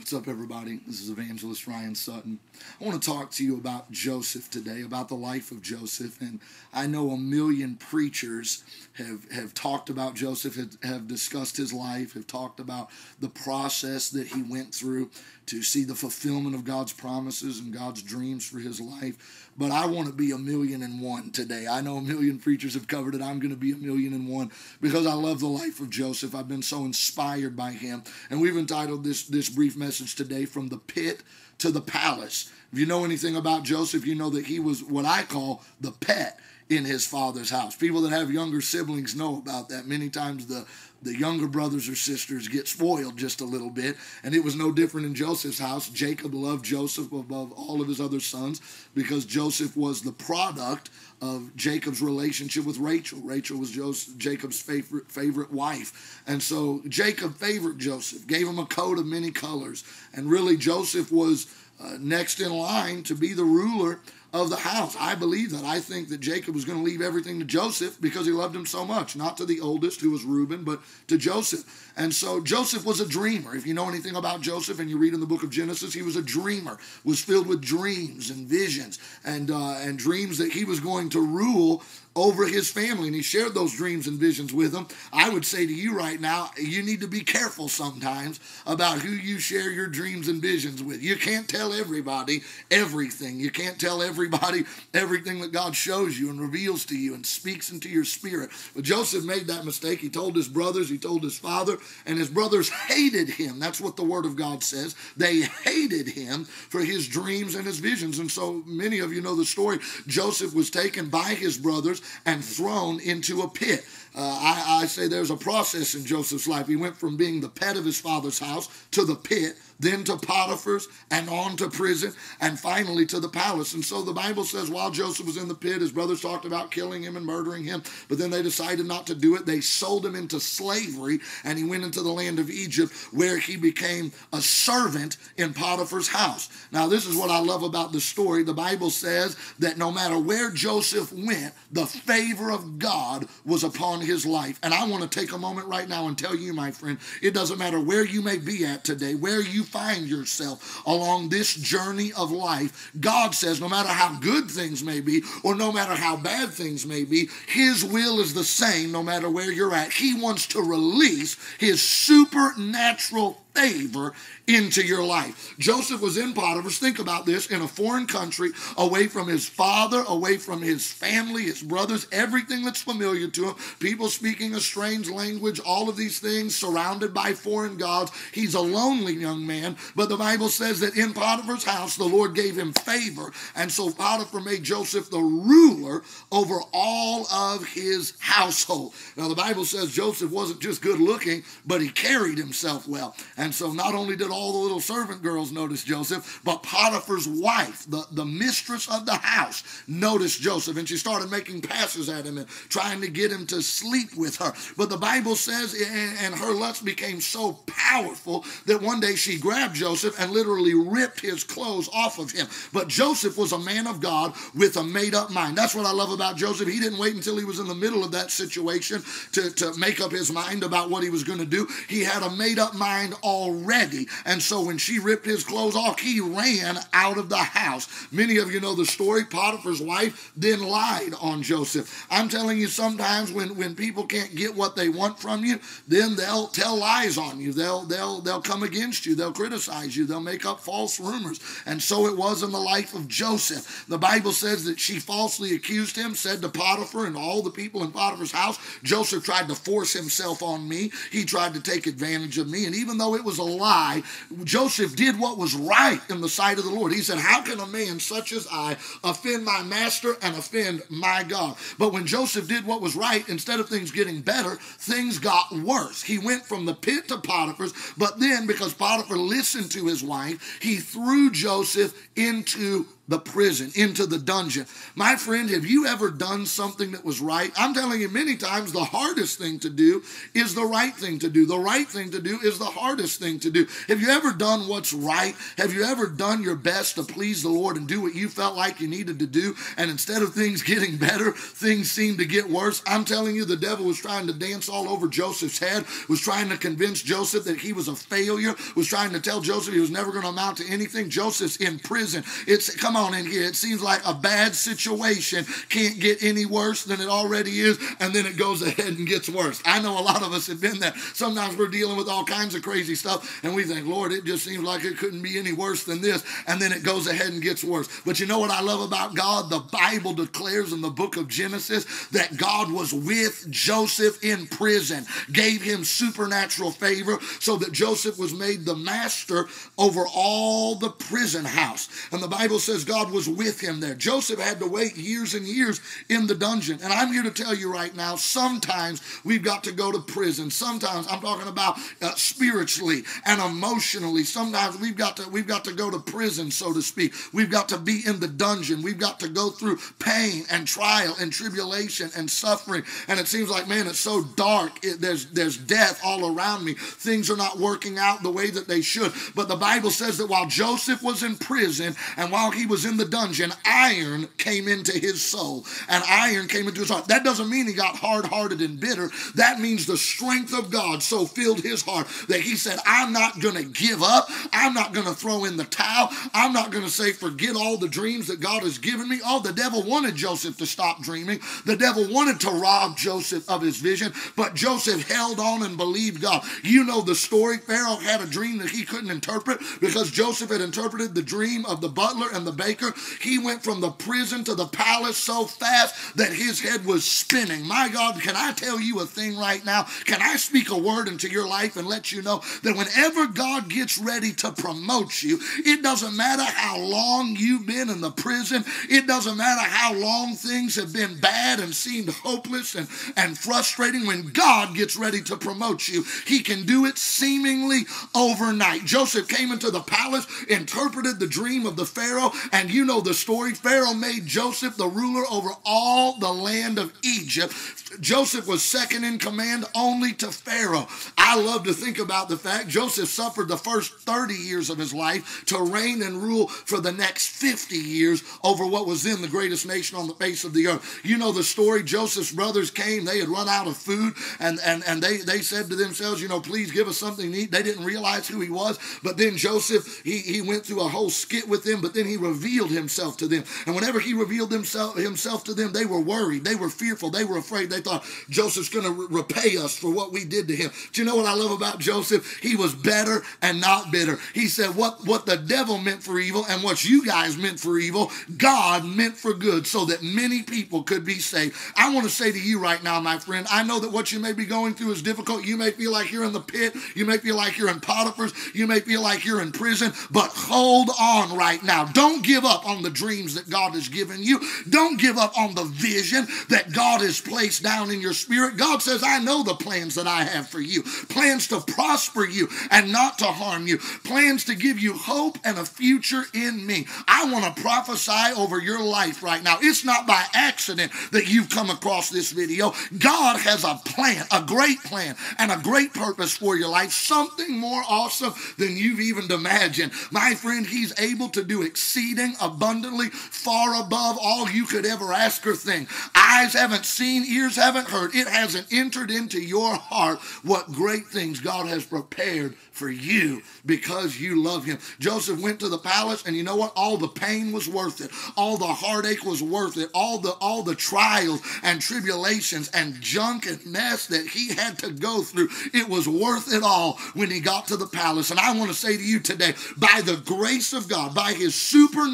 What's up, everybody? This is Evangelist Ryan Sutton. I want to talk to you about Joseph today, about the life of Joseph. And I know a million preachers have, have talked about Joseph, have, have discussed his life, have talked about the process that he went through to see the fulfillment of God's promises and God's dreams for his life. But I want to be a million and one today. I know a million preachers have covered it. I'm going to be a million and one because I love the life of Joseph. I've been so inspired by him. And we've entitled this, this brief message message today from the pit to the palace. If you know anything about Joseph, you know that he was what I call the pet in his father's house. People that have younger siblings know about that. Many times the the younger brothers or sisters get spoiled just a little bit. And it was no different in Joseph's house. Jacob loved Joseph above all of his other sons because Joseph was the product of Jacob's relationship with Rachel. Rachel was Joseph, Jacob's favorite, favorite wife. And so Jacob favored Joseph, gave him a coat of many colors. And really, Joseph was uh, next in line to be the ruler of the house. I believe that. I think that Jacob was going to leave everything to Joseph because he loved him so much, not to the oldest, who was Reuben, but to Joseph. And so Joseph was a dreamer. If you know anything about Joseph and you read in the book of Genesis, he was a dreamer, was filled with dreams and visions and, uh, and dreams that he was going to rule over his family and he shared those dreams and visions with them. I would say to you right now, you need to be careful sometimes about who you share your dreams and visions with. You can't tell everybody everything. You can't tell everybody everything that God shows you and reveals to you and speaks into your spirit. But Joseph made that mistake. He told his brothers, he told his father, and his brothers hated him. That's what the word of God says. They hated him for his dreams and his visions. And so many of you know the story. Joseph was taken by his brothers and thrown into a pit. Uh, I, I say there's a process in Joseph's life. He went from being the pet of his father's house to the pit then to Potiphar's, and on to prison, and finally to the palace. And so the Bible says while Joseph was in the pit, his brothers talked about killing him and murdering him, but then they decided not to do it. They sold him into slavery, and he went into the land of Egypt where he became a servant in Potiphar's house. Now, this is what I love about the story. The Bible says that no matter where Joseph went, the favor of God was upon his life. And I want to take a moment right now and tell you, my friend, it doesn't matter where you may be at today, where you find yourself along this journey of life, God says no matter how good things may be or no matter how bad things may be, His will is the same no matter where you're at. He wants to release His supernatural favor into your life. Joseph was in Potiphar's, think about this, in a foreign country, away from his father, away from his family, his brothers, everything that's familiar to him, people speaking a strange language, all of these things, surrounded by foreign gods. He's a lonely young man, but the Bible says that in Potiphar's house, the Lord gave him favor, and so Potiphar made Joseph the ruler over all of his household. Now, the Bible says Joseph wasn't just good looking, but he carried himself well. And so not only did all the little servant girls notice Joseph, but Potiphar's wife, the, the mistress of the house, noticed Joseph. And she started making passes at him and trying to get him to sleep with her. But the Bible says, and, and her lust became so powerful that one day she grabbed Joseph and literally ripped his clothes off of him. But Joseph was a man of God with a made up mind. That's what I love about Joseph. He didn't wait until he was in the middle of that situation to, to make up his mind about what he was going to do. He had a made up mind already. And so when she ripped his clothes off, he ran out of the house. Many of you know the story. Potiphar's wife then lied on Joseph. I'm telling you, sometimes when, when people can't get what they want from you, then they'll tell lies on you. They'll they'll they'll come against you. They'll criticize you. They'll make up false rumors. And so it was in the life of Joseph. The Bible says that she falsely accused him, said to Potiphar and all the people in Potiphar's house, Joseph tried to force himself on me. He tried to take advantage of me. And even though it was a lie, Joseph did what was right in the sight of the Lord. He said, How can a man such as I offend my master and offend my God? But when Joseph did what was right, instead of things getting better, things got worse. He went from the pit to Potiphar's, but then because Potiphar listened to his wife, he threw Joseph into the prison, into the dungeon. My friend, have you ever done something that was right? I'm telling you, many times the hardest thing to do is the right thing to do. The right thing to do is the hardest thing to do. Have you ever done what's right? Have you ever done your best to please the Lord and do what you felt like you needed to do? And instead of things getting better, things seem to get worse. I'm telling you, the devil was trying to dance all over Joseph's head, was trying to convince Joseph that he was a failure, was trying to tell Joseph he was never going to amount to anything. Joseph's in prison. It's come on in here. It seems like a bad situation can't get any worse than it already is, and then it goes ahead and gets worse. I know a lot of us have been there. Sometimes we're dealing with all kinds of crazy stuff, and we think, Lord, it just seems like it couldn't be any worse than this, and then it goes ahead and gets worse. But you know what I love about God? The Bible declares in the book of Genesis that God was with Joseph in prison, gave him supernatural favor, so that Joseph was made the master over all the prison house. And the Bible says God was with him there. Joseph had to wait years and years in the dungeon. And I'm here to tell you right now, sometimes we've got to go to prison. Sometimes I'm talking about uh, spiritually and emotionally. Sometimes we've got to we've got to go to prison, so to speak. We've got to be in the dungeon. We've got to go through pain and trial and tribulation and suffering. And it seems like, man, it's so dark. It, there's there's death all around me. Things are not working out the way that they should. But the Bible says that while Joseph was in prison and while he was in the dungeon, iron came into his soul and iron came into his heart. That doesn't mean he got hard hearted and bitter. That means the strength of God so filled his heart that he said, I'm not going to give up. I'm not going to throw in the towel. I'm not going to say, forget all the dreams that God has given me. Oh, the devil wanted Joseph to stop dreaming. The devil wanted to rob Joseph of his vision, but Joseph held on and believed God. You know the story. Pharaoh had a dream that he couldn't interpret because Joseph had interpreted the dream of the butler and the baker. He went from the prison to the palace so fast that his head was spinning. My God, can I tell you a thing right now? Can I speak a word into your life and let you know that whenever God gets ready to promote you, it doesn't matter how long you've been in the prison, it doesn't matter how long things have been bad and seemed hopeless and, and frustrating. When God gets ready to promote you, He can do it seemingly overnight. Joseph came into the palace, interpreted the dream of the Pharaoh, and you know the story. Pharaoh made Joseph the ruler over all the land of Egypt. Joseph was second in command only to Pharaoh. I love to think about the fact Joseph suffered the first 30 years of his life to reign and rule for the next 50 years over what was then the greatest nation on the face of the earth. You know the story. Joseph's brothers came, they had run out of food, and, and, and they, they said to themselves, you know, please give us something to eat. They didn't realize who he was, but then Joseph, he, he went through a whole skit with them, but then he revealed himself to them. And whenever he revealed himself, himself to them, they were worried, they were fearful, they were afraid. They thought Joseph's going to re- repay us for what we did to him. Do you know what I love about Joseph? He was better and not bitter. He said, what, what the devil meant for evil and what you guys meant for evil, God meant for good so that many people could be saved. I want to say to you right now, my friend, I know that what you may be going through is difficult. You may feel like you're in the pit. You may feel like you're in Potiphar's. You may feel like you're in prison, but hold on right now. Don't give up on the dreams that God has given you. Don't give up on the vision that God has placed down in your spirit. God says, I know the plans that I have for you plans to prosper you and not to harm you, plans to give you hope and a future in me. I want to prophesy over your life right now. It's not by accident that you've come across this video. God has a plan, a great plan, and a great purpose for your life, something more awesome than you've even imagined. My friend, He's able to do exceeding abundantly, far above all you could ever ask or think. Eyes haven't seen, ears haven't heard. It hasn't entered into your heart what great things God has prepared for you because you love him. Joseph went to the palace and you know what? All the pain was worth it. All the heartache was worth it. All the all the trials and tribulations and junk and mess that he had to go through. It was worth it all when he got to the palace. And I want to say to you today, by the grace of God, by his supernatural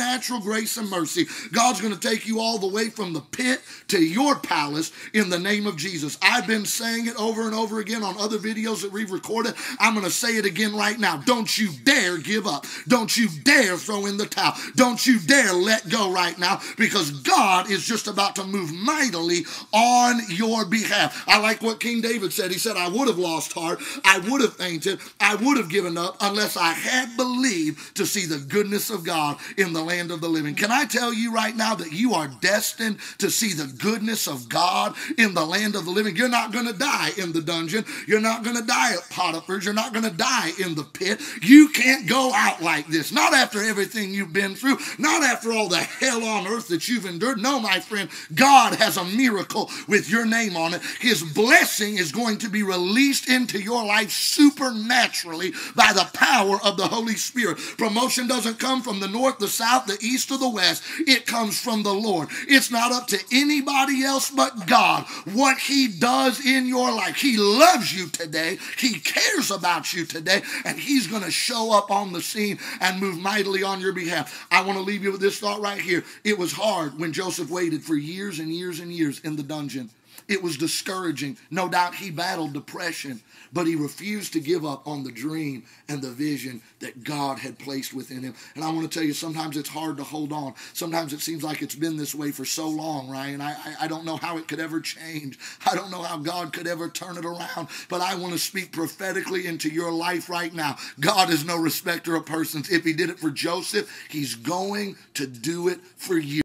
grace and mercy, God's going to take you all the way from the pit to your palace in the name of Jesus. I've been saying it over and over again on other videos that we've recorded. I'm going to say it again right now. Don't you dare give up. Don't you dare throw in the towel. Don't you dare let go right now because God is just about to move mightily on your behalf. I like what King David said. He said, I would have lost heart. I would have fainted. I would have given up unless I had believed to see the goodness of God in the land of the living. Can I tell you right now that you are destined to see the goodness of God in the land of the living? You're not going to die in the dungeon. You're not going to die at Potiphar's. You're not going to die in the pit. You can't go out like this. Not after everything you've been through. Not after all the hell on earth that you've endured. No, my friend, God has a miracle with your name on it. His blessing is going to be released into your life supernaturally by the power of the Holy Spirit. Promotion doesn't come from the north, the south, the east, or the west. It comes from the Lord. It's not up to anybody else but God what He does in your life. He loves you today. He cares about you today, and He's going to show up on the scene and move mightily on your behalf. I want to leave you with this thought right here. It was hard when Joseph waited for years and years and years in the dungeon. It was discouraging. No doubt he battled depression, but he refused to give up on the dream and the vision that God had placed within him. And I want to tell you, sometimes it's hard to hold on. Sometimes it seems like it's been this way for so long, Ryan. I, I, I don't know how it could ever change. I don't know how God could ever turn it around. But I want to speak prophetically into your life right now. God is no respecter of persons. If he did it for Joseph, he's going to do it for you.